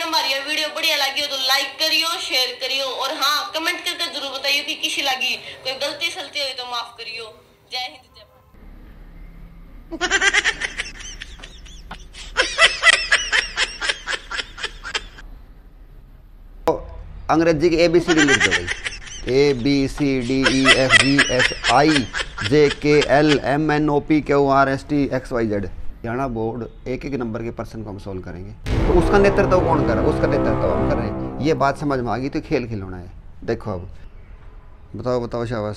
तो लाइक करियो शेयर करियो और हाँ कमेंट करके ज़रूर बताइयो कि किसी लगी कोई गलती सलती हुई तो माफ़ करियो। जय अंग्रेज़ी की ए बी सी डी लिख दो भाई। A B C D E F G H I J K L M N O P Q R S T X Y Z Haryana board एक एक नंबर के पर्सन को हम सोल्व करेंगे। तो उसका नेतृत्व कौन कर रहा है उसका नेतृत्व हम कर रहे हैं। ये बात समझ में आ गई तो खेल खिलौना है। देखो अब, बताओ बताओ शाबाश।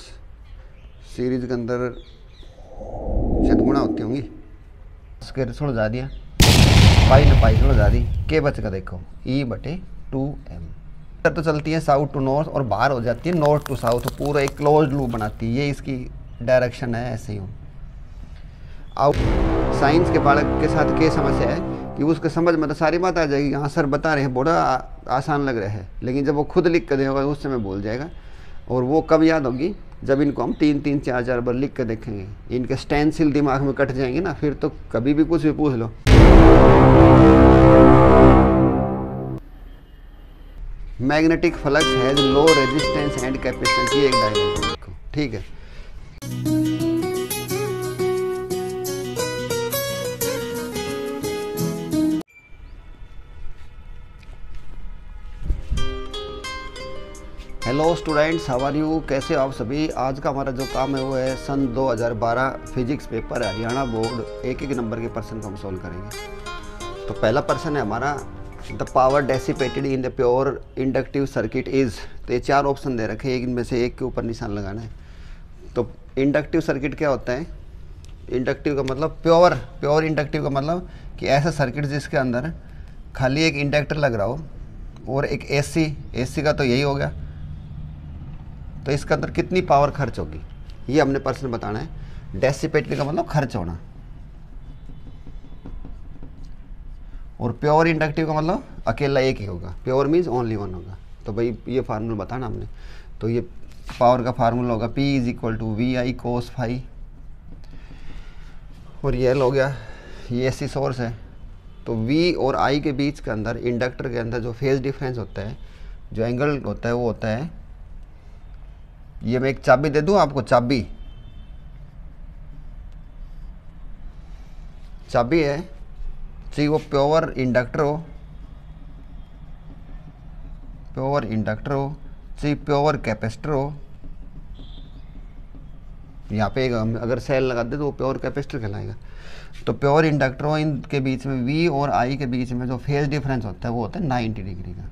सीरीज़ के अंदर शतगुणा होती होंगी। स्क्वेयर सुलझा दिया पाई ने पाई सुलझा दी के बच का देखो। ई बटे टू एम तो चलती है साउथ टू नॉर्थ और बाहर हो जाती है। नॉर्थ टू साउथ पूरा एक क्लोज लूप बनाती है। ये इसकी डायरेक्शन है, ऐसे ही हूँ। अब साइंस के बालक के साथ क्या समस्या है? कि उसके समझ में तो सारी बात आ जाएगी। हाँ सर बता रहे हैं, बड़ा आसान लग रहा है। लेकिन जब वो खुद लिख कर देगा उस समय बोल जाएगा। और वो कब याद होगी? जब इनको हम तीन तीन, चार चार बार लिख कर देखेंगे। इनके स्टेंसिल दिमाग में कट जाएँगे ना, फिर तो कभी भी कुछ भी पूछ लो। Magnetic flux has low resistance and capacitance ये एक डायग्राम ठीक है। Hello students how are you कैसे आप सभी? आज का हमारा जो काम है वो है सन 2012 फिजिक्स पेपर हरियाणा बोर्ड एक एक नंबर के पर्सन को हम सॉल्व करेंगे। तो पहला पर्सन है हमारा the power dissipated in the pure inductive circuit is तो ये चार ऑप्शन दे रखे हैं, एक इनमें से एक के ऊपर निशान लगाना है। तो इंडक्टिव सर्किट क्या होता है? इंडक्टिव का मतलब प्योर प्योर इंडक्टिव का मतलब कि ऐसा सर्किट जिसके अंदर खाली एक इंडक्टर लग रहा हो, और एक एसी एसी का तो यही हो गया। तो इसके अंदर कितनी पावर खर्च होगी? ये हमने पर्सन बताना है। डेसिपेटेड का मतलब खर्च होना। और प्योर इंडक्टिव का मतलब अकेला एक ही होगा। प्योर मीन्स ओनली वन होगा। तो भाई, ये फार्मूला बताना हमने। तो ये पावर का फार्मूला होगा P is equal to V I cos phi और ये हो गया। ये ऐसी सोर्स है। तो V और I के बीच के अंदर इंडक्टर के अंदर जो फ़ेज़ डिफरेंस होता है, जो एंगल होता है, वो होता है ये मैं एक चाबी दे दूँ आपको? चाबी। चाबी है। चाहिए वो प्योर इंडक्टर हो। प्योर इंडक्टर हो। चाहिए प्योर कैपेसिटर हो। यहाँ पे अगर सेल लगा दे तो वो प्योर कैपेसिटर कहलाएगा। तो प्योर इंडक्टर हो, इनके बीच में वी और आई के बीच में जो फ़ेज़ डिफरेंस होता है, वो होता है 90 डिग्री का।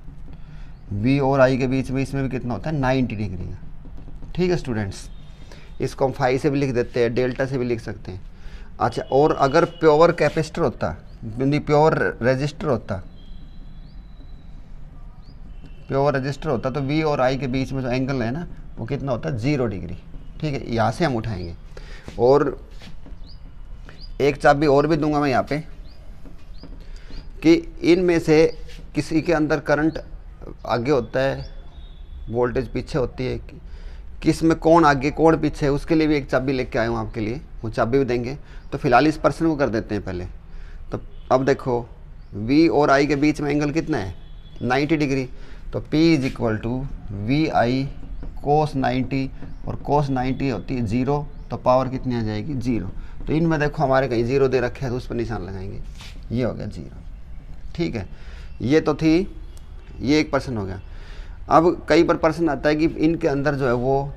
वी और आई के बीच में इसमें भी कितना होता है? 90 डिग्री का। ठीक है स्टूडेंट्स इसको हम फाई से भी लिख देते हैं डेल्टा से भी लिख सकते हैं। अच्छा और अगर प्योर कैपेसिटर होता प्योर रजिस्टर होता प्योर रजिस्टर होता तो वी और आई के बीच में जो एंगल है ना, वो कितना होता? है ज़ीरो डिग्री ठीक है, यहाँ से हम उठाएँगे। और एक चाबी और भी दूँगा मैं यहाँ पे, कि इनमें से किसी के अंदर करंट आगे होता है वोल्टेज पीछे होती है कि- किसमें कौन आगे, कौन पीछे है, उसके लिए भी एक चाबी लेके आया हूँ आपके लिए। वो चाबी भी देंगे। तो फ़िलहाल इस पर्सन को कर देते हैं पहले। तो अब देखो, V और I के बीच में एंगल कितना है? 90 डिग्री तो P is equal to V I cos 90 और कोस 90 होती है ज़ीरो तो पावर कितनी आ जाएगी? ज़ीरो तो इनमें देखो, हमारे कहीं ज़ीरो दे रखे हैं तो उस पर निशान लगाएँगे। ये हो गया ज़ीरो ठीक है? ये तो थी, ये एक पर्सन हो गया। अब कई बार प्रश्न आता है कि इनके अंदर जो है वो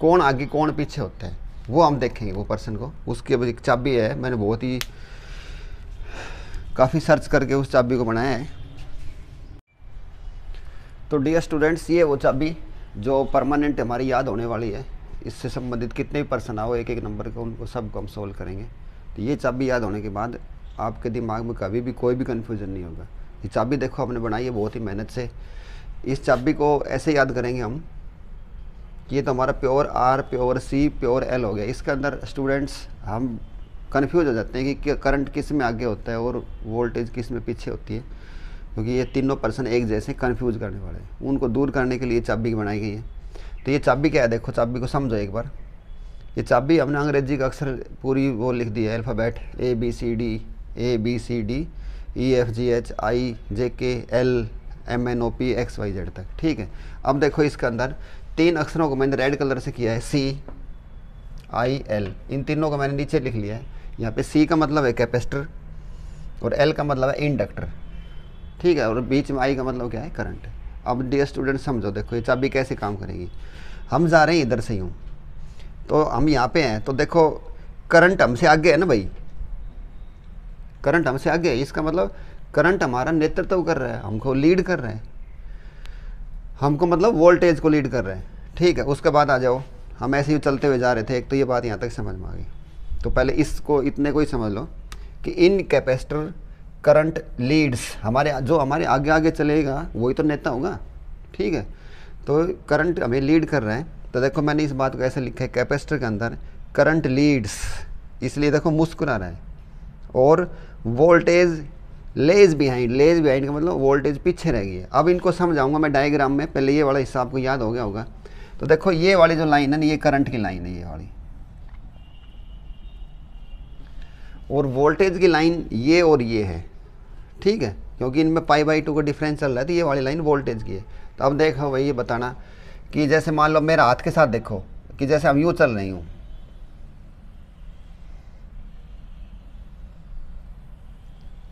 कौन आगे, कौन पीछे होता है? वो हम देखेंगे वो पर्सन को। उसकी अब एक चाबी है, मैंने बहुत ही काफ़ी सर्च करके उस चाबी को बनाया है। तो डियर स्टूडेंट्स ये वो चाबी जो परमानेंट हमारी याद होने वाली है, इससे संबंधित कितने भी पर्सन आओ एक एक नंबर को उनको सबको हम सोल्व करेंगे। तो ये चाबी याद होने के बाद आपके दिमाग में कभी भी कोई भी कन्फ्यूज़न नहीं होगा। ये चाबी देखो हमने बनाई है बहुत ही मेहनत से। इस चाबी को ऐसे याद करेंगे हम ये तो हमारा pure R, pure C, pure L हो गया। इसके अंदर स्टूडेंट्स, हम कन्फ्यूज़ हो जाते हैं कि करंट किसमें आगे होता है और वोल्टेज किसमें पीछे होती है। क्योंकि ये तीनों पर्सन एक जैसे कन्फ्यूज़ करने वाले हैं। उनको दूर करने के लिए चाबी बनाई गई है। तो ये चाबी क्या है? देखो, चाबी को समझो एक बार। ये चाबी हमने अंग्रेज़ी का अक्सर पूरी वो लिख दी है alphabet A B C D A B C D E F G H I J K L M N O P X Y Z तक, ठीक है? अब देखो इसके अंदर तीन अक्षरों को मैंने रेड कलर से किया है सी आई एल इन तीनों को मैंने नीचे लिख लिया है। यहाँ पे सी का मतलब है कैपेसिटर और एल का मतलब है इंडक्टर ठीक है? और बीच में आई का मतलब क्या है? करंट अब डियर स्टूडेंट समझो देखो, ये चाबी कैसे काम करेगी? हम जा रहे हैं इधर से यूँ। तो हम यहाँ पे हैं तो देखो करंट हमसे आगे है ना भाई? करंट हमसे आगे है। इसका मतलब करंट हमारा नेतृत्व कर रहा है, हमको लीड कर रहा है। हमको मतलब वोल्टेज को लीड कर रहा है। ठीक है, उसके बाद आ जाओ। हम ऐसे ही चलते हुए जा रहे थे, एक तो ये बात यहाँ तक समझ में आ गई। तो पहले इसको, इतने को ही समझ लो कि इन कैपेसिटर करंट लीड्स हमारे जो हमारे आगे आगे चलेगा, वही तो नेता होगा। ठीक है? तो करंट हमें लीड कर रहे हैं। तो देखो मैंने इस बात को ऐसे लिखा है कैपेसिटर के अंदर करंट लीड्स इसलिए देखो मुस्कुरा रहा है। और voltage lags behind lags behind का मतलब वोल्टेज पीछे रह गई है। अब इनको समझाऊँगा मैं डायग्राम में, पहले ये वाला हिस्सा आपको याद हो गया होगा। तो देखो, ये वाली जो लाइन है ना, ये करंट की लाइन है ये वाली। और वोल्टेज की लाइन ये और ये है। ठीक है? क्योंकि इनमें पाई बाई टू का डिफरेंस चल रहा है तो ये वाली लाइन वोल्टेज की है। तो अब देखो भाई, ये बताना कि जैसे मान लो मेरा हाथ के साथ देखो, कि जैसे अब यूँ चल रही हूँ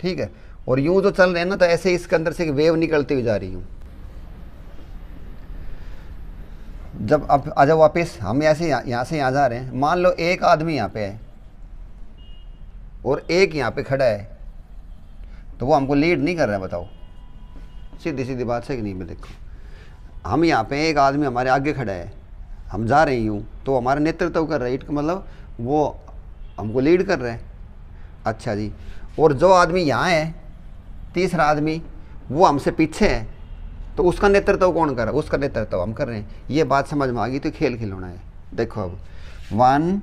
ठीक है? और यूँ जो चल रहे हैं ना तो ऐसे इसके अंदर से एक वेव निकलती हुई जा रही हूँ। जब अब आ जाओ वापस, हम ऐसे यहाँ से यहाँ जा रहे हैं। मान लो एक आदमी यहाँ पे है, और एक यहाँ पे खड़ा है तो वो हमको लीड नहीं कर रहा है, बताओ। सीधी सीधी बात से कि नहीं, मैं देखो। हम यहाँ पे, एक आदमी हमारे आगे खड़ा है, हम जा रहे हूँ तो हमारा नेतृत्व कर रहा है। इट मतलब वो हमको लीड कर रहे है। अच्छा जी और जो आदमी यहाँ है, तीसरा आदमी, वो हमसे पीछे है तो उसका नेतृत्व कौन कर रहा है? उसका नेतृत्व हम कर रहे हैं। ये बात समझ में आ गई तो खेल खिलौना है। देखो अब वन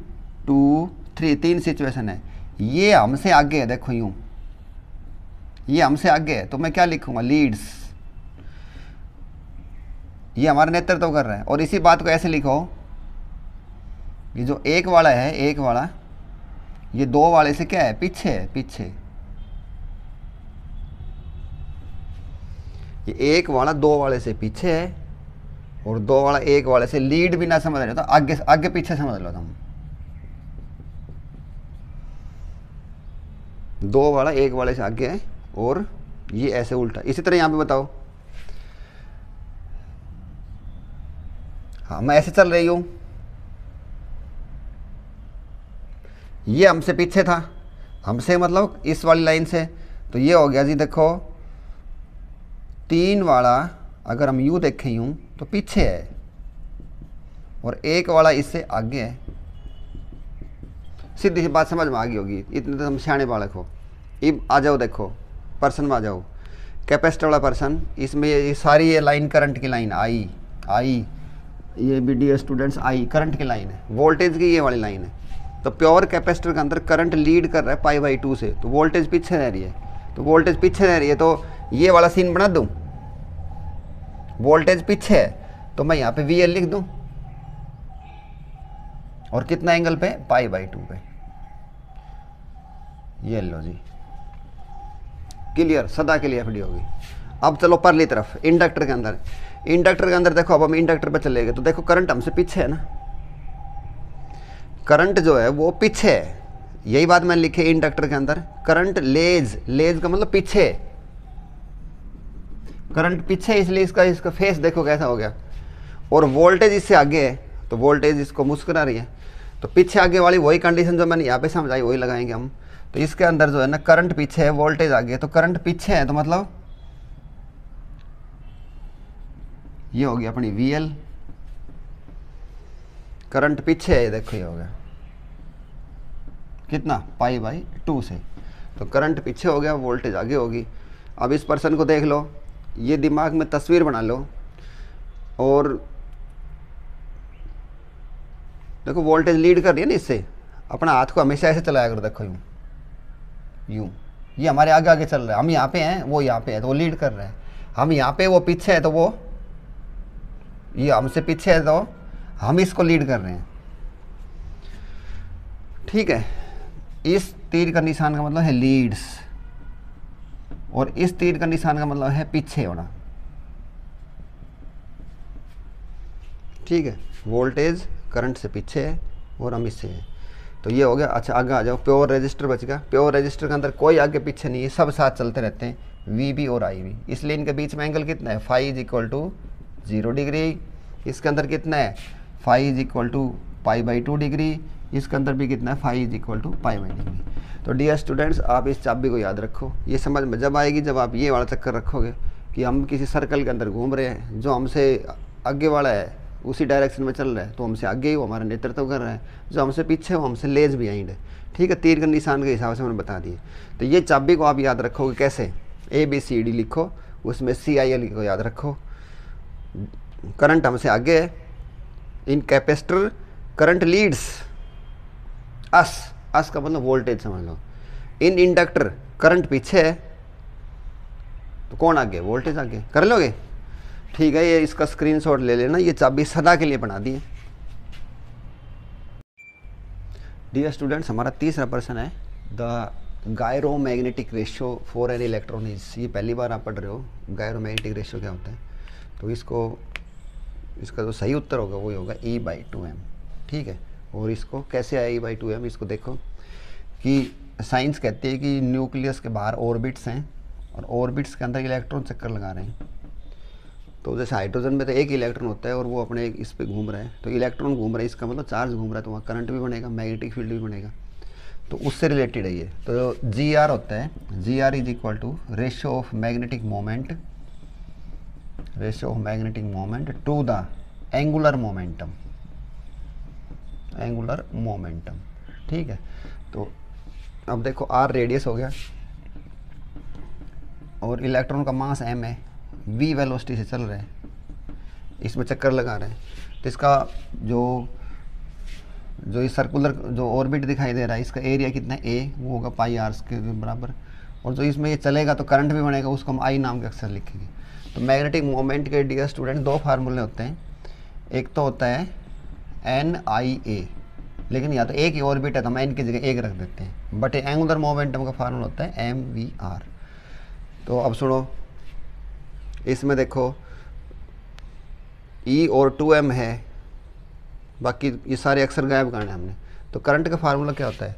टू थ्री तीन सिचुएशन है। ये हमसे आगे है, देखो यूँ। ये हमसे आगे है तो मैं क्या लिखूँगा? लीड्स ये हमारा नेतृत्व कर रहा है। और इसी बात को ऐसे लिखो ये जो एक वाला है, एक वाला, ये दो वाले से क्या है? पीछे है, पीछे। ये एक वाला दो वाले से पीछे है और दो वाला एक वाले से लीड भी ना समझ रहे तो आगे आगे पीछे समझ लो तुम। दो वाला एक वाले से आगे है और ये ऐसे उल्टा। इसी तरह यहाँ पे बताओ। हाँ मैं ऐसे चल रही हूँ। ये हमसे पीछे था। हमसे मतलब इस वाली लाइन से। तो ये हो गया जी, देखो तीन वाला अगर हम यू देखें यूँ तो पीछे है। और एक वाला इससे आगे है। सीधी सी बात समझ में आ गई होगी। इतने तो हम सियाणे बालक हो अब आ जाओ देखो। पर्सन में आ जाओ। कैपेसिटर वाला पर्सन, इसमें ये सारी ये लाइन करंट की लाइन आई आई। ये बी डी स्टूडेंट्स आई, करंट की लाइन है। वोल्टेज की ये वाली लाइन है। तो प्योर कैपेसिटर के अंदर करंट लीड कर रहा है पाई बाई टू से। तो वोल्टेज पीछे रह रही है। तो वोल्टेज पीछे रह रही है तो ये वाला सीन बना दूँ? वोल्टेज पीछे है तो मैं यहाँ पे वी एल लिख दूँ। और कितना एंगल पे? पाई बाई टू पे। ये लो जी। क्लियर सदा के लिए एफ़ होगी। अब चलो परली तरफ़ इंडक्टर के अंदर। इंडक्टर के अंदर देखो, अब हम इंडक्टर पे चले गए तो देखो करंट हमसे पीछे है ना? करंट जो है, वो पीछे है। यही बात मैंने लिखी है इंडक्टर के अंदर। करंट लेज लेज का मतलब पीछे करंट पीछे इसलिए इसका इसका फेस देखो कैसा हो गया। और वोल्टेज इससे आगे है तो वोल्टेज इसको मुस्कुरा रही है। तो पीछे आगे वाली वही कंडीशन जो मैंने यहाँ पे समझाई, वही लगाएँगे हम। तो इसके अंदर जो है ना, करंट पीछे है, वोल्टेज आगे है। तो करंट पीछे है तो मतलब ये हो गया अपनी वी एल करंट पीछे है देखो, ये हो गया। कितना? पाई बाई टू से। तो करंट पीछे हो गया, वोल्टेज आगे होगी। अब इस पर्सन को देख लो। ये दिमाग में तस्वीर बना लो और देखो वोल्टेज लीड कर रही है ना इससे। अपना हाथ को हमेशा ऐसे चलाया करो, देखो यूँ। यूँ। ये हमारे आगे आगे चल रहा है। हम यहाँ पे हैं, वो यहाँ पे है तो वो लीड कर रहे हैं। हम यहाँ पे, वो पीछे है तो वो ये हमसे पीछे है तो हम इसको लीड कर रहे हैं। ठीक है। इस तीर का निशान का मतलब है लीड्स। और इस तीर का निशान का मतलब है पीछे होना। ठीक है? वोल्टेज करंट से पीछे है और हम इससे है। तो ये हो गया। अच्छा आगे आ जाओ। प्योर रजिस्टर बच गया। प्योर रजिस्टर के अंदर कोई आगे पीछे नहीं है। सब साथ चलते रहते हैं। वी बी और आई बी इसलिए इनके बीच में एंगल कितना है? Phi is equal to zero degree इसके अंदर कितना है? Phi is equal to pi by two degree इसके अंदर भी कितना है? Phi is equal to pi by degree तो डियर स्टूडेंट्स आप इस चाबी को याद रखो। ये समझ में जब आएगी, जब आप ये वाला चक्कर रखोगे कि हम किसी सर्कल के अंदर घूम रहे हैं, जो हमसे आगे वाला है, उसी डायरेक्शन में चल रहा है तो हमसे आगे ही वो हमारा नेतृत्व कर रहा है। जो हमसे पीछे वो हमसे लेज बिहाइंड है। ठीक है, तीर के निशान के हिसाब से मैंने बता दिए। तो ये चाबी को आप याद रखोगे कैसे? ए बी सी डी लिखो। उसमें सी आई एल को याद रखो। करंट हमसे आगे है। In capacitor current leads us us का मतलब वोल्टेज समझ लो। इन इंडक्टर करंट पीछे है तो कौन आगे? वोल्टेज आगे। कर लोगे? ठीक है, ये इसका स्क्रीनशॉट ले लेना, ये चाबी सदा के लिए बना दिए। डियर स्टूडेंट्स हमारा तीसरा प्रश्न है the gyromagnetic ratio for an electron is ये पहली बार आप पढ़ रहे हो गायरो मैग्नेटिक रेशियो क्या होता है? तो इसको, इसका जो सही उत्तर होगा वही होगा ई बाई टू एम ठीक है? और इसको कैसे ई बाई टू एम इसको देखो कि साइंस कहती है कि न्यूक्लियस के बाहर ऑर्बिट्स हैं और ऑर्बिट्स के अंदर इलेक्ट्रॉन चक्कर लगा रहे हैं। तो जैसे हाइड्रोजन में तो एक इलेक्ट्रॉन होता है और वो अपने इस पर घूम रहा है। तो इलेक्ट्रॉन घूम रहा है, इसका मतलब चार्ज घूम रहा है तो वहाँ करंट भी बनेगा, मैग्नेटिक फ़ील्ड भी बनेगा। तो उससे रिलेटेड है ये। तो जी आर होता है। G R is equal to ratio of magnetic moment ratio of magnetic moment to the angular momentum angular momentum ठीक है? तो अब देखो आर रेडियस हो गया। और इलेक्ट्रॉन का मास एम है। वी वेलोसिटी से चल रहे हैं। इसमें चक्कर लगा रहे हैं। तो इसका जो जो ये सर्कुलर जो ऑर्बिट दिखाई दे रहा है, इसका एरिया कितना है? ए वो होगा पाई आर के बराबर। और जो इसमें ये चलेगा तो करंट भी बनेगा, उसको हम आई नाम के अक्सर लिखेंगे। तो मैग्नेटिक मोमेंट के डियर स्टूडेंट दो फार्मूले होते हैं। एक तो होता है एन आई ए लेकिन या तो एक ही ऑर्बिट है तो हम एन की जगह एक रख देते हैं। बट एंगुलर मोमेंटम का फार्मूला होता है एम वी आर तो अब सुनो। इसमें देखो ई e और टू एम है। बाकी ये सारे अक्सर गायब करने हमने। तो करंट का फार्मूला क्या होता है?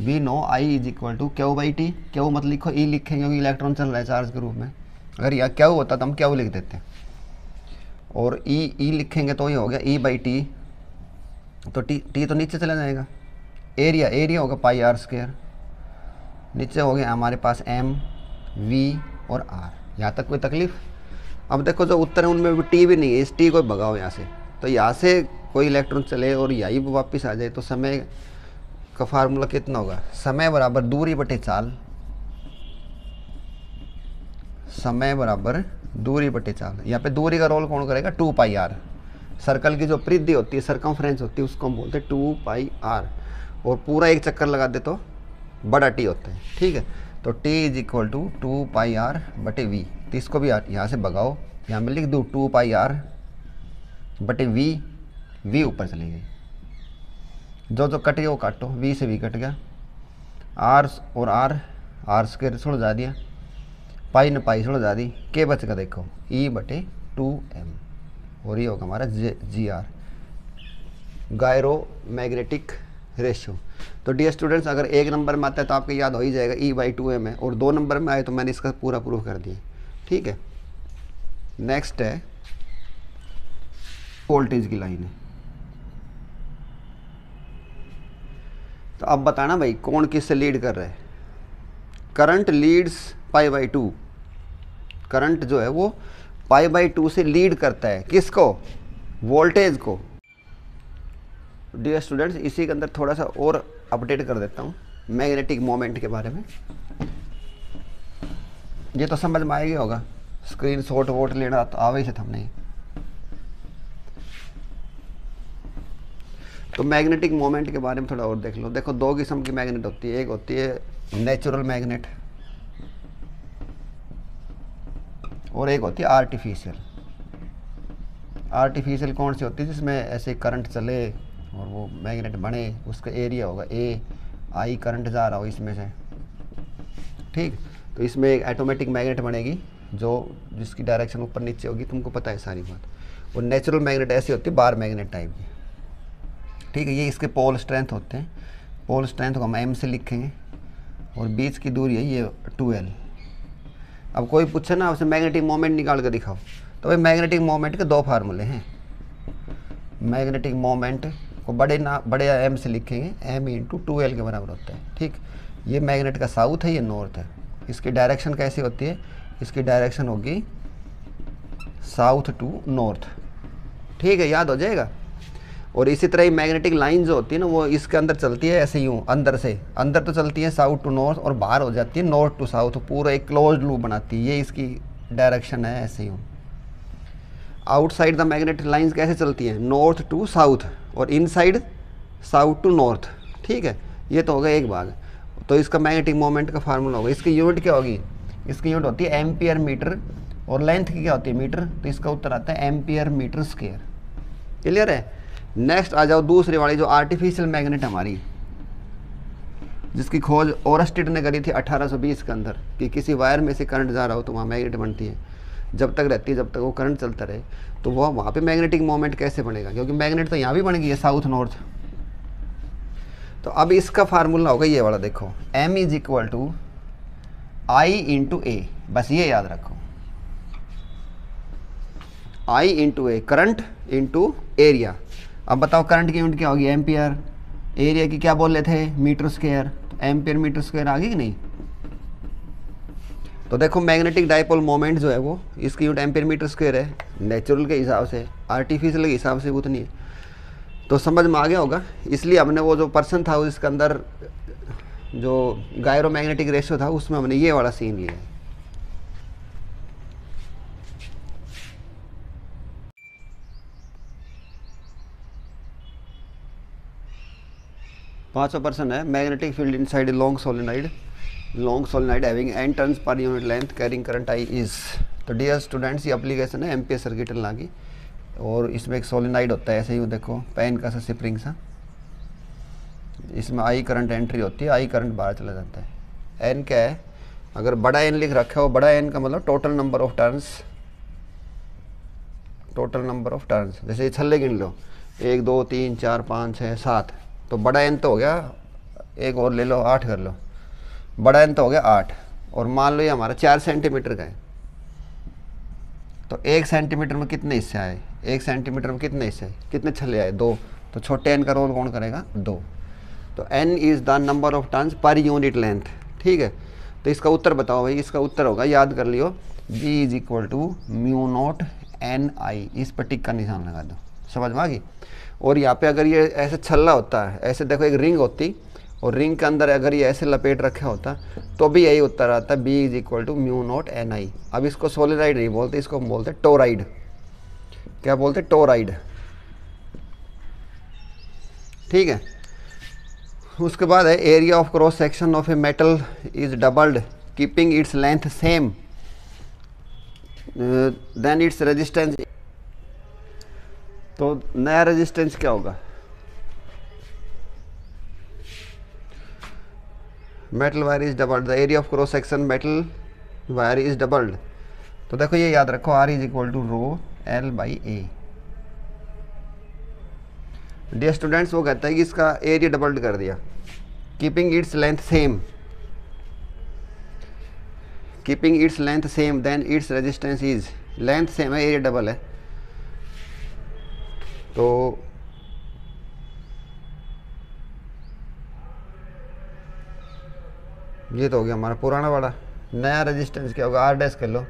We know I is equal to Q by T Q मत लिखो ई e लिखेंगे क्योंकि इलेक्ट्रॉन चल रहा है चार्ज के रूप में। अगर यह क्यू होता तो हम क्यू लिख देते। हैं और ई e, ई e लिखेंगे तो ये हो गया ई बाई टी तो टी टी तो नीचे चला जाएगा। एरिया एरिया होगा पाई आर स्क्र नीचे हो गया हमारे पास एम वी और आर यहाँ तक कोई तकलीफ़? अब देखो जो उत्तर है, उनमें भी टी भी नहीं है। इस टी को भगाओ यहाँ से। तो यहाँ से कोई इलेक्ट्रॉन चले और यही वापस आ जाए तो समय का फार्मूला कितना होगा? समय बराबर दूरी बटे चाल। समय बराबर दूरी बटे चाल। यहाँ पे दूरी का रोल कौन करेगा? टू पाई आर सर्कल की जो परिधि होती है सरकमफ्रेंस होती है, उसको हम बोलते हैं टू पाई आर और पूरा एक चक्कर लगा दे तो बड़ा टी होता है, ठीक है? तो T is equal to two pi R बटे वी तो इसको भी यहाँ से भगाओ। यहाँ में लिख दो टू पाई आर बटे वी वी ऊपर चली गई। जो जो कट गया वो काटो। वी से वी कट गया। आर और आर आर स्क्र छोड़ जा दिया। पाई ने पाई छोड़ जा दी के बच का देखो। ई e बटे टू एम और ये होगा हमारा G R gyromagnetic ratio तो डी स्टूडेंट्स अगर एक नंबर में आता है तो आपको याद हो ही जाएगा ई बाई टू एम है। और दो नंबर में आए तो मैंने इसका पूरा प्रूफ कर दिया। ठीक है? नेक्स्ट है वोल्टेज की लाइन है। तो अब बताना भाई, कौन किससे लीड कर रहा है? Current leads pi by two current जो है वो पाई बाई टू से लीड करता है। किसको? वोल्टेज को। डियर स्टूडेंट्स इसी के अंदर थोड़ा सा और अपडेट कर देता हूँ मैग्नेटिक मोमेंट के बारे में। ये तो समझ में आएगी होगा। स्क्रीन शॉट वोट लेना तो आवे से थमने तो मैग्नेटिक मोमेंट के बारे में थोड़ा और देख लो। देखो, दो किस्म की मैग्नेट होती है। एक होती है नेचुरल मैग्नेट और एक होती है आर्टिफिशियल आर्टिफिशियल कौन सी होती है जिसमें ऐसे करंट चले और वो मैग्नेट बने, उसका एरिया होगा ए आई करंट जा रहा हो इसमें से। ठीक? तो इसमें एक ऑटोमेटिक मैग्नेट बनेगी जो जिसकी डायरेक्शन ऊपर नीचे होगी, तुमको पता है सारी बात। और नेचुरल मैग्नेट ऐसी होती है बार मैग्नेट टाइप की। ठीक है, ये इसके पोल स्ट्रेंथ होते हैं। पोल स्ट्रेंथ को हम एम से लिखेंगे। और बीच की दूरी है ये टू एल अब कोई पूछे ना आपसे मैग्नेटिक मोमेंट निकाल कर दिखाओ। तो भाई मैग्नेटिक मोमेंट के दो फार्मूले हैं। मैग्नेटिक मोमेंट को बड़े ना, बड़े एम से लिखेंगे। एम इंटू टू एल के बराबर होता है, ठीक? ये मैग्नेट का साउथ है, ये नॉर्थ है। इसकी डायरेक्शन कैसी होती है? इसकी डायरेक्शन होगी साउथ टू नॉर्थ ठीक है, याद हो जाएगा? और इसी तरह ही मैग्नेटिक लाइन जो होती है ना, वो इसके अंदर चलती है ऐसे यूँ, अंदर से। अंदर तो चलती है साउथ टू नॉर्थ और बाहर हो जाती है नॉर्थ टू साउथ पूरा एक क्लोज लूप बनाती है। ये इसकी डायरेक्शन है ऐसे यूँ। आउटसाइड द मैग्नेटिक लाइंस कैसे चलती हैं? नॉर्थ टू साउथ और इनसाइड साउथ टू नॉर्थ ठीक है? ये तो होगा एक भाग। तो इसका मैग्नेटिक मोमेंट का फार्मूला होगा। इसकी यूनिट क्या होगी? इसकी यूनिट होती है एम्पियर मीटर और लेंथ की क्या होती है? मीटर तो इसका उत्तर आता है एम्पियर मीटर स्केयर क्लियर है? नेक्स्ट आ जाओ दूसरी वाली जो आर्टिफिशियल मैग्नेट हमारी, जिसकी खोज ओरस्टिड ने करी थी 1820 के अंदर, कि किसी वायर में से करंट जा रहा हो तो वहाँ मैग्नेट बनती है। जब तक रहती है, जब तक वो करंट चलता रहे तो वह वहाँ पे मैग्नेटिक मोमेंट कैसे बनेगा? क्योंकि मैग्नेट तो यहाँ भी बन गई है साउथ नॉर्थ तो अब इसका फार्मूला होगा ये वाला, देखो। M is equal to I into A बस ये याद रखो। I into A current into area अब बताओ करंट की यूनिट क्या होगी? एम्पियर एरिया की क्या बोल रहे थे? Metre square ampere metre square आ गई कि नहीं? तो देखो मैग्नेटिक डाइपोल मोमेंट जो है वो, इसकी यूनिट एम्पियर मीटर स्क्वायर है। नेचुरल के हिसाब से आर्टिफिशियल के हिसाब से उतनी है। तो समझ में आ गया होगा। इसलिए हमने वो जो पर्सन था, उसके अंदर जो गायरो मैग्नेटिक रेशियो था, उसमें हमने ये वाला सीन लिया है। पाँचवा पर्सन है। Magnetic field inside long solenoid long solenoid having N turns per unit length carrying current I is तो डियर स्टूडेंट्स ये एप्लीकेशन है एम पी सर्किट ला की। और इसमें एक सोलिनाइड होता है, ऐसे ही देखो पेन का सा स्प्रिंग सा। इसमें आई करंट एंट्री होती है आई करंट बाहर चला जाता है। एन क्या है? अगर बड़ा एन लिख रखा हो, बड़ा एन का मतलब total number of turns total number of turns जैसे छल्ले गिन लो। एक, दो, तीन, चार, पाँच, छः, सात। तो बड़ा एन तो हो गया, एक और ले लो, आठ कर लो। बड़ा एन तो हो गया आठ। और मान लो ये हमारा चार सेंटीमीटर का है। तो एक सेंटीमीटर में कितने हिस्से आए? एक सेंटीमीटर में कितने हिस्से आए? कितने छले आए? दो। तो छोटे एन का रोल कौन करेगा? दो। तो N is the number of turns per unit length ठीक है? तो इसका उत्तर बताओ भाई, इसका उत्तर होगा, याद कर लियो। B is equal to mu naught N I इस पर टिक का निशान लगा दो। समझ में आ गई? और यहाँ पे अगर ये ऐसे छल्ला होता है, ऐसे देखो एक रिंग होती, और रिंग के अंदर अगर ये ऐसे लपेट रखा होता तो भी यही उत्तर आता B is equal to mu naught N I अब इसको सोलिनाइड नहीं बोलते, इसको हम बोलते टोराइड क्या बोलते? टोराइड ठीक है? उसके बाद है area of cross section of a metal is doubled keeping its length same then its resistance तो नया रेजिस्टेंस क्या होगा? Metal wire is doubled the area of cross section metal wire is doubled तो देखो ये याद रखो R is equal to rho L by A dear students वो कहता है कि इसका एरिया डबल्ड कर दिया। Keeping its length same keeping its length same then its resistance is length same है एरिया डबल है। तो ये तो हो गया हमारा पुराना वाला। नया रेजिस्टेंस क्या होगा? आर डैश कर लो।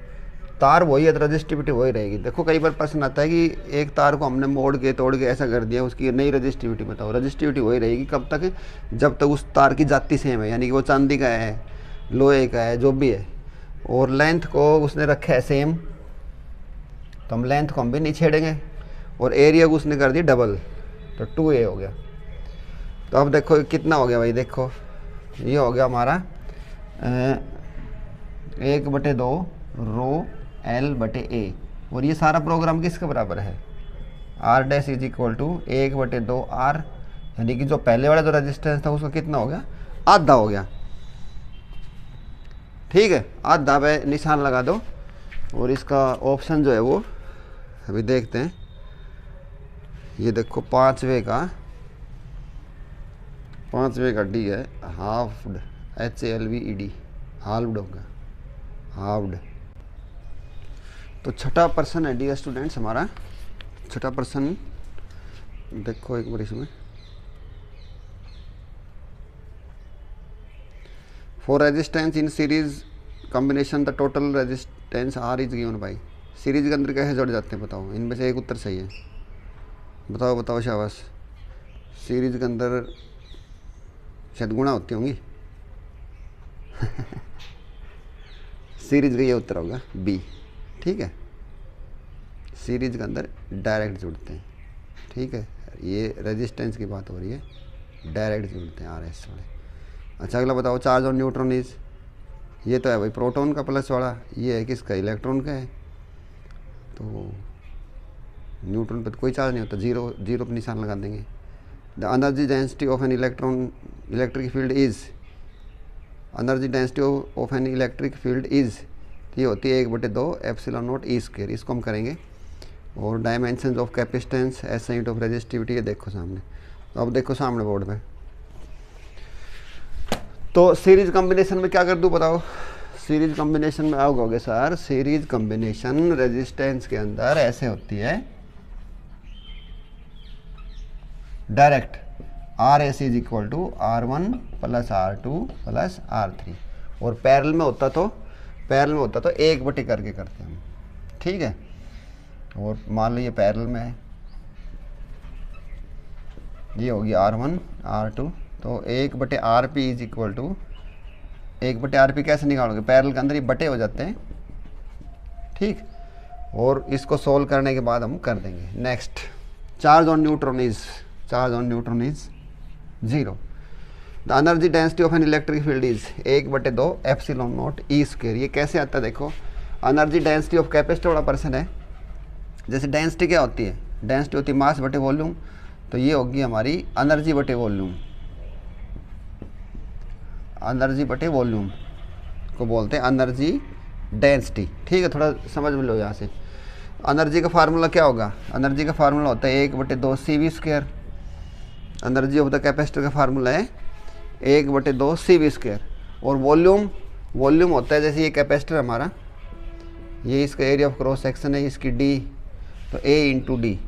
तार वही है तो रजिस्टिविटी वही रहेगी। देखो, कई बार प्रश्न आता है कि एक तार को हमने मोड़ के, तोड़ के ऐसा कर दिया, उसकी नई रजिस्टिविटी बताओ। रजिस्टिविटी वही रहेगी कब तक? जब तक उस तार की जाति सेम है, यानी कि वो चांदी का है, लोहे का है, जो भी है। और लेंथ को उसने रखा है सेम तो हम लेंथ को हम भी नहीं छेड़ेंगे। और एरिया को उसने कर दिया डबल तो टू ए हो गया। तो अब देखो कितना हो गया भाई, देखो। ये हो गया हमारा एक बटे दो रो एल बटे ए और ये सारा प्रोग्राम किसके बराबर है? R dash is equal to एक बटे दो आर यानी कि जो पहले वाला जो रेजिस्टेंस था, उसका कितना हो गया? आधा हो गया। ठीक है, आधा पे निशान लगा दो। और इसका ऑप्शन जो है वो, अभी देखते हैं। ये देखो, पाँचवे का पाँचवे का डी है halved H L V E D halved होगा हाफ्ड तो छठा पर्सन है डी स्टूडेंट्स हमारा, छठा पर्सन देखो एक बार इसमें। For resistance in series combination the total resistance R is given by series के अंदर कैसे जुड़ जाते हैं बताओ? इनमें से एक उत्तर सही है। बताओ बताओ शाबाश। सीरीज़ के अंदर शायद गुणा होती होंगी। सीरीज़ का ये उत्तर होगा बी ठीक है? सीरीज़ के अंदर डायरेक्ट जुड़ते हैं। ठीक है? ये रेजिस्टेंस की बात हो रही है। डायरेक्ट जुड़ते हैं आर एस वाले। अच्छा अगला बताओ चार्ज और न्यूट्रॉन इज़ ये तो है भाई प्रोटॉन का प्लस वाला। ये है किसका? इलेक्ट्रॉन का है। तो न्यूट्रॉन पर कोई चार्ज नहीं होता, ज़ीरो ज़ीरो पर निशान लगा देंगे। The energy density of an electron electric field is energy density of an electric field is ये होती है एक बटे दो एप्सिलॉन नोट ई स्केयर इसको हम करेंगे। और dimension of capacitance as unit of resistivity ये देखो सामने। तो अब देखो सामने बोर्ड में। तो सीरीज़ कॉम्बिनेशन में क्या कर दूँ बताओ? सीरीज़ कॉम्बिनेशन में आओ कहोगे सर? सीरीज़ कॉम्बिनेशन रेजिस्टेंस के अंदर ऐसे होती है direct R S is equal to R one plus R two plus R three और पैरल में होता तो पैरल में होता तो एक बटे करके करते हम। ठीक है? और मान लो ये पैरल में है। ये होगी आर वन आर टू तो एक बटे R P is equal to एक बटे आर पी कैसे निकालोगे? पैरल के अंदर ये बटे हो जाते हैं। ठीक? और इसको सोल्व करने के बाद हम कर देंगे। Next charge on neutron is charge on neutron is zero the energy density of an electric field is एक बटे दो एप्सिलॉन नॉट ई स्क्वेयर ये कैसे आता है देखो? एनर्जी डेंसिटी ऑफ़ कैपेसिटर वाला पर्सन है। जैसे डेंसिटी क्या होती है? डेंसिटी होती है मास बटे वॉल्यूम तो ये होगी हमारी एनर्जी बटे वॉल्यूम एनर्जी बटे वॉल्यूम को बोलते हैं एनर्जी डेंसिटी ठीक है, थोड़ा समझ में लो यहाँ से। एनर्जी का फार्मूला क्या होगा? एनर्जी का फार्मूला होता है एक बटे दो C V square energy of the capacitor का फार्मूला है, एक बटे दो सी वी स्क्वेयर और वॉल्यूम वॉल्यूम होता है जैसे ये कैपेसिटर हमारा, ये इसका एरिया ऑफ़ क्रॉस सेक्शन है, इसकी डी तो ए इंटू डी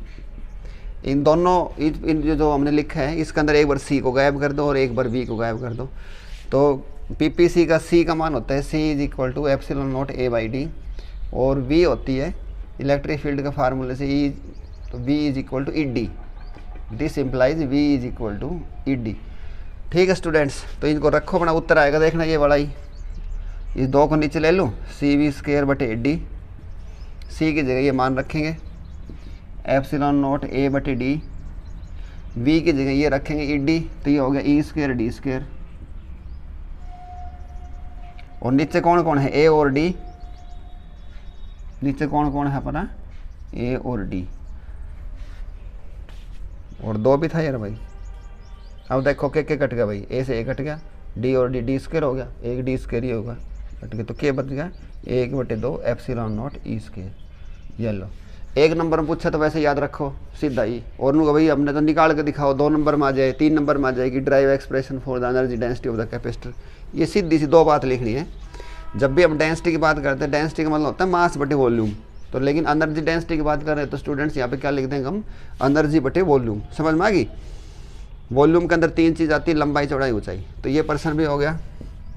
इन दोनों, इन जो जो हमने लिखा है, इसके अंदर एक बार सी को गायब कर दो और एक बार वी को गायब कर दो. तो पीपीसी का सी का मान होता है C is equal to epsilon not A by D और वी होती है इलेक्ट्रिक फ़ील्ड का फार्मूले से ई तो V is equal to E D this implies V is equal to E D ठीक है स्टूडेंट्स तो इनको रखो अपना उत्तर आएगा, देखना ये बड़ा ही। इस दो को नीचे ले लूँ? सी वी स्केयर बटे डी सी की जगह ये मान रखेंगे। एप्सिलॉन नोट ए बटे डी वी की जगह ये रखेंगे ई डी तो ये हो गया ई स्केयर डी स्केयर और नीचे कौन कौन है? ए और डी नीचे कौन कौन है अपना? ए और डी और दो भी था यार भाई। अब देखो के के कट गया भाई। ए से ए कट गया डी और डी डी स्केयर हो गया। एक डी स्केयर ही होगा। कट गया। तो के बच गया। एक बटे दो एप्सिलॉन नॉट ई स्केयर ये लो एक नंबर में पूछा तो वैसे याद रखो, सीधा ही। और नु भाई, हमने तो निकाल के दिखाओ, दो नंबर में आ जाए, तीन नंबर में आ जाएगी derive expression for the energy density of the capacitor ये सीधी सी दो बात लिखनी है। जब भी हम डेंसिटी की बात करते हैं डेंसिटी का मतलब होता है मास बटे वॉल्यूम तो लेकिन एनर्जी डेंसिटी की बात कर रहे हैं तो स्टूडेंट्स यहाँ पे क्या लिख देंगे हम? एनर्जी बटे वॉल्यूम। समझ में आ गई? वॉल्यूम के अंदर तीन चीज़ आती है, लंबाई, चौड़ाई, ऊंचाई। तो ये पर्सन भी हो गया,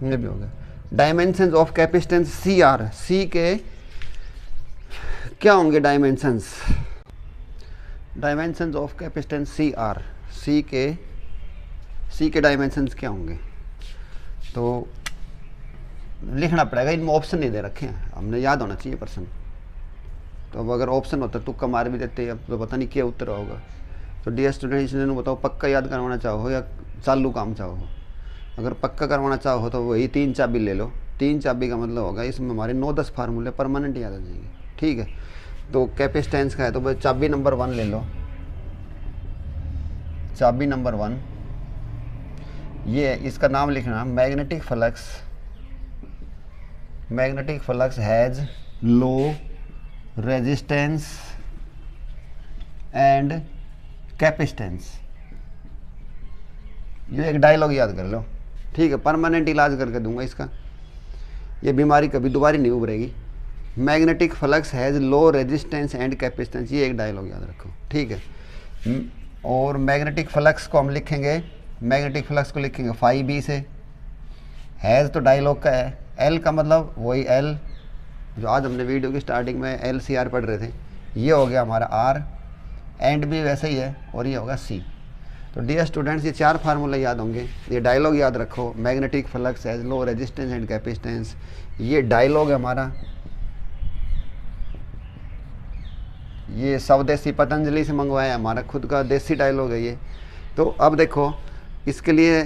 ये भी हो गया। Dimension of capacitance C R C के क्या होंगे dimensions dimensions of capacitance C R C के सी के डायमेंशंस क्या होंगे? तो लिखना पड़ेगा, इनमें ऑप्शन नहीं दे रखे हैं। हमने याद होना चाहिए पर्सन तो अब अगर ऑप्शन होता, तुक्का मार भी देते अब तो पता नहीं क्या उत्तर होगा। तो डी स्टूडेंट इसलिए बताओ, पक्का याद करवाना चाहो या चालू काम चाहो? अगर पक्का करवाना चाहो तो वही तीन चाबी ले लो। तीन चाबी का मतलब होगा, इसमें हमारे नौ दस फार्मूले परमानेंट याद आ जाएँगे। ठीक है? तो कैपेस्टेंस का है तो भाई चाबी नंबर वन ले लो। चाबी नंबर वन ये इसका नाम लिखना magnetic flux magnetic flux has low resistance and capacitance ये एक डायलॉग याद कर लो। ठीक है परमानेंट इलाज करके दूँगा इसका। ये बीमारी कभी दोबारा नहीं उभरेगी। Magnetic flux has low resistance and capacitance ये एक डायलॉग याद रखो। ठीक है। और मैग्नेटिक फ्लक्स को हम लिखेंगे। मैग्नेटिक फ्लक्स को लिखेंगे फाइव बी से। हैज़ तो डायलॉग का है। एल का मतलब वही एल जो आज हमने वीडियो की स्टार्टिंग में एल सी आर पढ़ रहे थे, ये हो गया हमारा आर एंड भी वैसे ही है और ये होगा सी तो डियर स्टूडेंट्स ये चार फार्मूले याद होंगे। ये डायलॉग याद रखो। Magnetic flux as low resistance and capacitance ये डायलॉग है हमारा। ये स्वदेशी पतंजलि से मंगवाया हमारा, खुद का देसी डायलॉग है ये। तो अब देखो, इसके लिए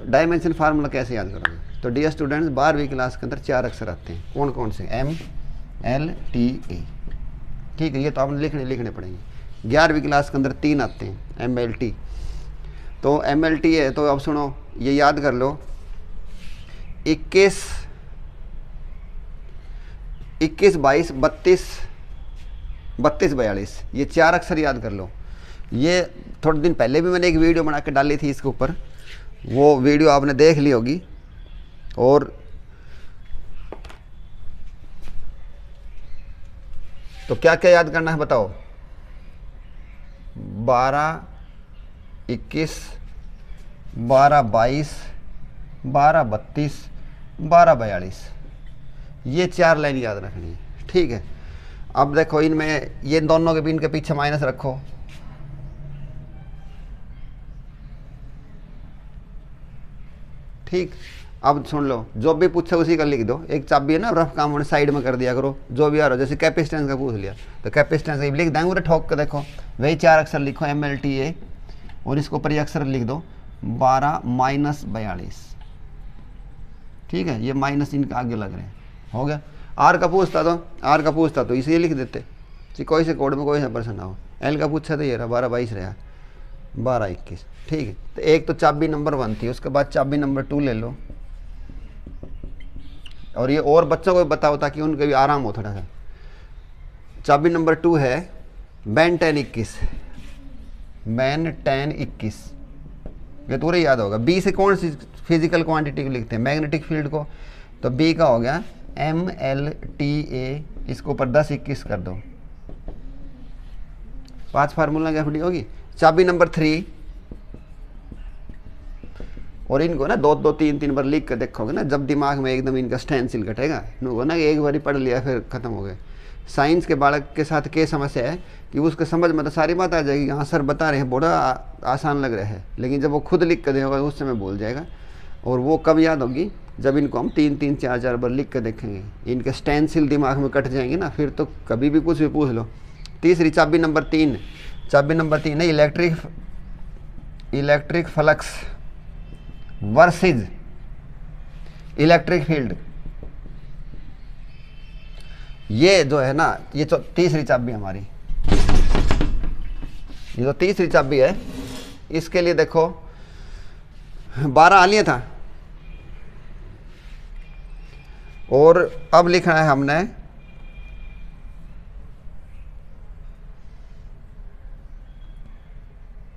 डायमेंशन फार्मूला कैसे याद करोगे? तो डियर स्टूडेंट्स बारहवीं क्लास के अंदर चार अक्षर आते हैं। कौन कौन से? एम एल टी ए ठीक है, ये तो आपने लिखने लिखने पड़ेंगे। ग्यारहवीं क्लास के अंदर तीन आते हैं एम एल टी तो एम एल टी है तो अब सुनो, ये याद कर लो। इक्कीस इक्कीस, बाईस, बत्तीस बत्तीस, बयालीस। ये चार अक्षर याद कर लो। ये थोड़े दिन पहले भी मैंने एक वीडियो बना के डाली थी इसके ऊपर। वो वीडियो आपने देख ली होगी। और तो क्या क्या याद करना है बताओ? बारह, इक्कीस, बारह, बाईस, बारह, बत्तीस, बारह, बयालीस। ये चार लाइन याद रखनी है। ठीक है। अब देखो, इनमें ये दोनों के बीन के पीछे माइनस रखो। ठीक। अब सुन लो, जो भी पूछे उसी का लिख दो। एक चाबी है ना, रफ काम उन्हें साइड में कर दिया करो, जो भी आ रहा जैसे कैपेसिटेंस का पूछ लिया। तो कैपेसिटेंस लिख देंगे पूरे ठोक के देखो। वही चार अक्षर लिखो एम एल टी ए और इसको ऊपर अक्षर लिख दो, बारह माइनस बयालीस। ठीक है, ये माइनस इनके आगे लग रहे हैं। हो गया? आर का पूछता तो आर का पूछता तो इसे लिख देते, कि कोई से कोड में कोई सा पर्सन ना हो। एल का पूछा तो ये रहा, बारह बाईस रहा। बारह इक्कीस। ठीक है तो एक तो चाबी नंबर वन थी, उसके बाद चाबी नंबर टू ले लो। और ये और बच्चों को बताओ ताकि उनका भी आराम हो थोड़ा सा। चाबी नंबर टू है बैन टेन इक्कीस। मैन टेन इक्कीस। ये तो याद होगा। बी से कौन सी फ़िज़िकल क्वांटिटी को लिखते हैं? मैग्नेटिक फ़ील्ड को। तो बी का हो गया एम एल टी ए इसको ऊपर दस इक्कीस कर दो। पाँच फार्मूला क्या होगी। चाबी नंबर थ्री और इनको ना दो दो, तीन तीन बार लिख कर देखोगे ना, जब दिमाग में एकदम इनका स्टेंसिल कटेगा नुको ना एक बार पढ़ लिया, फिर खत्म हो गए। साइंस के बालक के साथ क्या समस्या है कि उसके समझ में तो सारी बात आ जाएगी हाँ सर बता रहे हैं, बड़ा आसान लग रहा है। लेकिन जब वो खुद लिख कर देगा, उस समय भूल जाएगा। और वो कब याद होगी? जब इनको हम तीन तीन, चार चार बार लिख कर देखेंगे। इनके स्टेंसिल दिमाग में कट जाएँगे ना, फिर तो कभी भी कुछ भी पूछ लो। तीसरी, चाबी नंबर तीन। चाबी नंबर तीन है electric electric flux versus, electric field. ये जो है ना, ये तो तीसरी चाबी हमारी। ये जो तीसरी चाबी है, इसके लिए देखो, बारह आलिया था। और अब लिखना है हमने,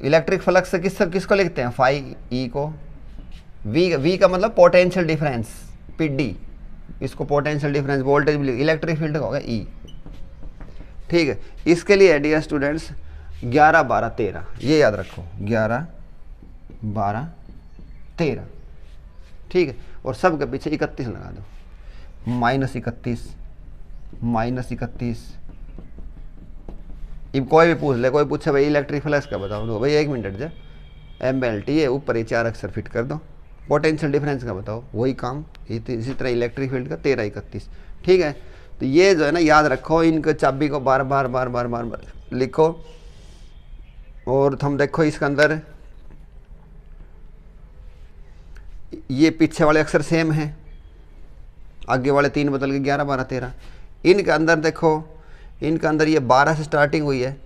इलेक्ट्रिक फ्लक्स से किस, किसको लिखते हैं? फाइव ई को। वी वी का मतलब पोटेंशियल डिफरेंस पी डी इसको पोटेंशियल डिफरेंस वोल्टेज भी इलेक्ट्रिक फ़ील्ड का होगा ई e। ठीक है, इसके लिए डियर स्टूडेंट्स ग्यारह, बारह, तेरह. ये याद रखो, ग्यारह, बारह, तेरह. ठीक है, और सब के पीछे इकतीस लगा दो. माइनस इकतीस माइनस इकतीस. अब कोई भी पूछ ले, कोई पूछे, भाई इलेक्ट्रिक फ्लैश का बताओ दो भाई, एक मिनट जा. एम एल टी है ऊपर ये चार अक्षर फिट कर दो. पोटेंशियल डिफरेंस का बताओ। वही काम इसी तरह इलेक्ट्रिक फ़ील्ड का तेरह इकतीस। ठीक है? तो ये जो है ना, याद रखो, इनके चाबी को बार बार बार बार बार बार लिखो। और हम देखो इसके अंदर, ये पीछे वाले अक्सर सेम हैं। आगे वाले तीन बदल के ग्यारह, बारह, तेरह। इनके अंदर देखो, इनके अंदर ये बारह से स्टार्टिंग हुई है।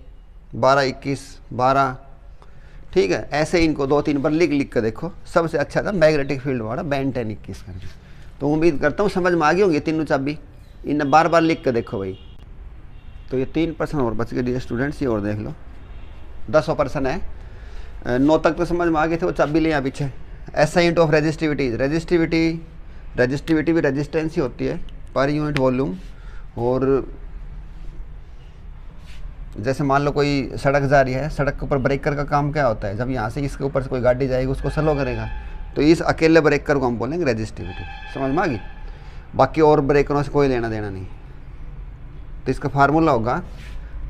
बारह, इक्कीस, बारह ठीक है? ऐसे इनको दो तीन बार लिख लिख कर देखो। सबसे अच्छा था मैग्नेटिक फ़ील्ड वाला, बैंड टेन इक्कीस करके तो उम्मीद करता हूँ समझ में आ गई होंगी तीनों चाबी। इन्हें बार बार लिख कर देखो भाई। तो ये तीन परसेंट और बच गए स्टूडेंट्स ये और देख लो। दस परसेंट है। नौ तक तो समझ में आ गए थे, वो चाबी ले यहाँ पीछे। SI unit of resistivity resistivity resistivity भी रजिस्टेंस ही होती है पर यूनिट वॉल्यूम और जैसे मान लो कोई सड़क जा रही है, सड़क के ऊपर ब्रेकर का काम क्या होता है? जब यहाँ से इसके ऊपर से कोई गाड़ी जाएगी, उसको स्लो करेगा तो इस अकेले ब्रेकर को हम बोलेंगे रेजिस्टिविटी समझ में आ गई? बाकी और ब्रेकरों से कोई लेना देना नहीं। तो इसका फार्मूला होगा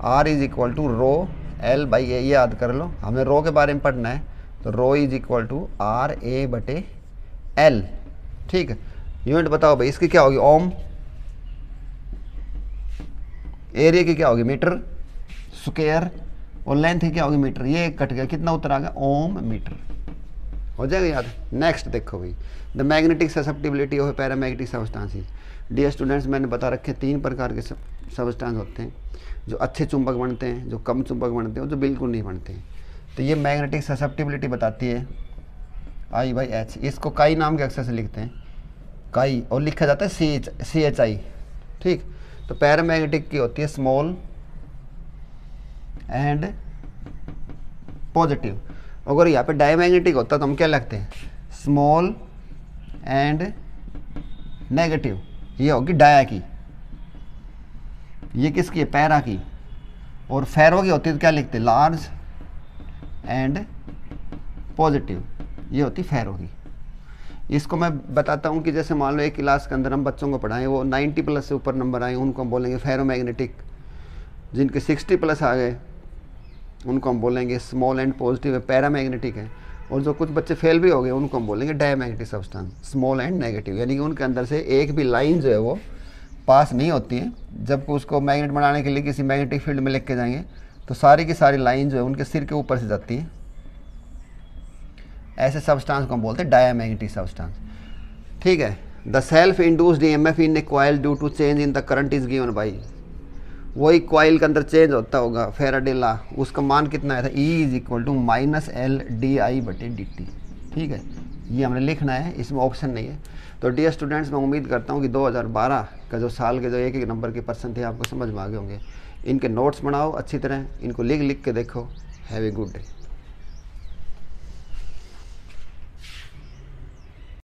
R is equal to rho L by A याद कर लो। हमें रो के बारे में पढ़ना है तो rho is equal to R A बटे एल ठीक है? यूनिट बताओ भाई, इसकी क्या होगी? ओम एरिया की क्या होगी? मीटर? स्क्वेयर और लेंथ क्या होगी मीटर? ये कट गया। कितना उत्तर आ गया? Ohm metre. हो जाएगा याद? नेक्स्ट देखो भाई। The magnetic susceptibility of paramagnetic substances dear students मैंने बता रखे तीन प्रकार के सबस्टांस होते हैं, जो अच्छे चुंबक बनते हैं, जो कम चुंबक बनते हैं जो बिल्कुल नहीं बनते हैं। तो ये मैग्नेटिक ससेप्टिबिलिटी बताती है। आई बाई एच इसको काई नाम के अक्षर से लिखते हैं। काई और लिखा जाता है C H C H I ठीक? तो पैरामैग्नेटिक की होती है स्मॉल एंड पॉजिटिव अगर यहाँ पे डायमैग्नेटिक होता तो हम क्या लगते हैं? स्मॉल एंड नेगेटिव ये होगी डाया की। ये किसकी है? पैरा की। और फेरो की होती है तो क्या लिखते लार्ज एंड पॉजिटिव ये होती फेरो की। इसको मैं बताता हूँ कि जैसे मान लो एक क्लास के अंदर हम बच्चों को पढ़ाएँ, वो 90 प्लस से ऊपर नंबर आए, उनको हम बोलेंगे फेरोमैग्नेटिक जिनके 60 प्लस आ गए। उनको हम बोलेंगे स्मॉल एंड पॉजिटिव है पैरामैग्नेटिक है। और जो कुछ बच्चे फेल भी हो गए, उनको हम बोलेंगे diamagnetic substance small and negative यानी कि उनके अंदर से एक भी लाइन जो है वो पास नहीं होती है। जब उसको मैग्नेट बनाने के लिए किसी मैग्नेटिक फ़ील्ड में लिख के जाएँगे तो सारी की सारी लाइन जो है उनके सिर के ऊपर से जाती है। ऐसे सब्सटेंस को हम बोलते हैं डायामैग्नेटिक सब्सटेंस ठीक है the self induced E M F in a coil due to change in the current is given by वही क्वाइल के अंदर चेंज होता होगा फेराडे ला उसका मान कितना आया था E is equal to minus L D I बटे डी टी ठीक है? ये हमने लिखना है, इसमें ऑप्शन नहीं है। तो डियर स्टूडेंट्स मैं उम्मीद करता हूँ कि 2012 का जो साल के जो एक एक नंबर के पर्सन थे, आपको समझ में आ गए होंगे। इनके नोट्स बनाओ अच्छी तरह, इनको लिख लिख के देखो। हैवे गुड डे